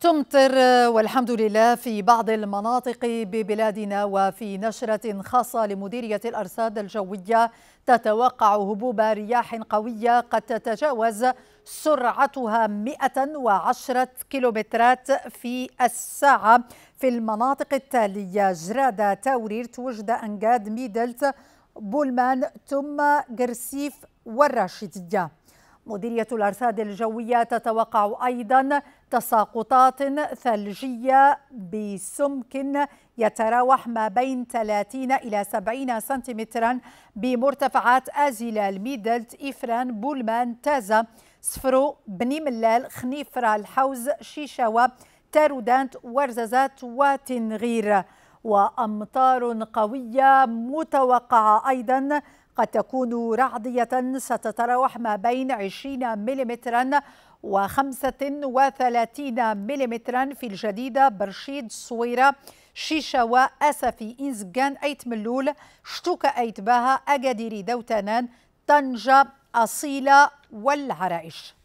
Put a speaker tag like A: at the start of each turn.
A: تمطر والحمد لله في بعض المناطق ببلادنا وفي نشرة خاصة لمديرية الأرصاد الجوية تتوقع هبوب رياح قوية قد تتجاوز سرعتها 110 كيلومترات في الساعة. في المناطق التالية جرادة تاوريرت وجدة أنجاد ميدلت بولمان ثم قرسيف والراشدية. مديرية الأرصاد الجوية تتوقع أيضا تساقطات ثلجية بسمك يتراوح ما بين 30 إلى 70 سنتيمترا بمرتفعات آزيلال ميدلت إفران بولمان تازا سفرو بني ملال خنيفرة الحوز شيشاوة تارودانت ورزازات وتنغير وأمطار قوية متوقعة أيضا قد تكون رعدية ستتراوح ما بين 20 ملم و35 ملم في الجديدة برشيد صويرة شيشاوة أسفي إنزجان أيت ملول شتوكا أيت باها أجاديري دوتانان طنجة أصيلة والعرائش.